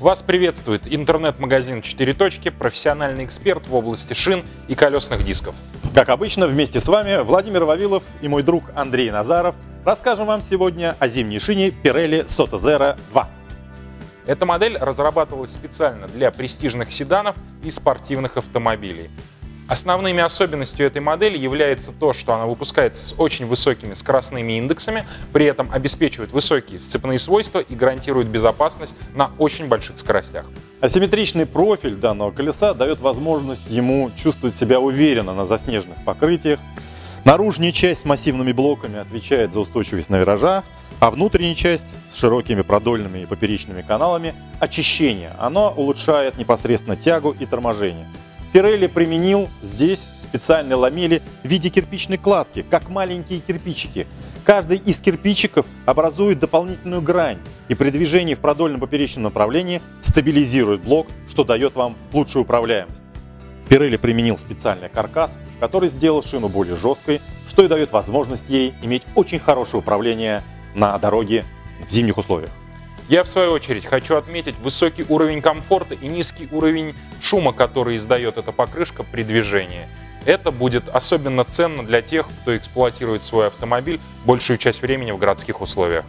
Вас приветствует интернет-магазин «Четыре точки», профессиональный эксперт в области шин и колесных дисков. Как обычно, вместе с вами Владимир Вавилов и мой друг Андрей Назаров расскажем вам сегодня о зимней шине Pirelli Soto Zero 2. Эта модель разрабатывалась специально для престижных седанов и спортивных автомобилей. Основными особенностью этой модели является то, что она выпускается с очень высокими скоростными индексами, при этом обеспечивает высокие сцепные свойства и гарантирует безопасность на очень больших скоростях. Асимметричный профиль данного колеса дает возможность ему чувствовать себя уверенно на заснеженных покрытиях. Наружная часть с массивными блоками отвечает за устойчивость на виражах, а внутренняя часть с широкими продольными и поперечными каналами – очищение. Оно улучшает непосредственно тягу и торможение. Пирелли применил здесь специальные ламели в виде кирпичной кладки, как маленькие кирпичики. Каждый из кирпичиков образует дополнительную грань и при движении в продольном поперечном направлении стабилизирует блок, что дает вам лучшую управляемость. Пирелли применил специальный каркас, который сделал шину более жесткой, что и дает возможность ей иметь очень хорошее управление на дороге в зимних условиях. Я, в свою очередь, хочу отметить высокий уровень комфорта и низкий уровень шума, который издает эта покрышка при движении. Это будет особенно ценно для тех, кто эксплуатирует свой автомобиль большую часть времени в городских условиях.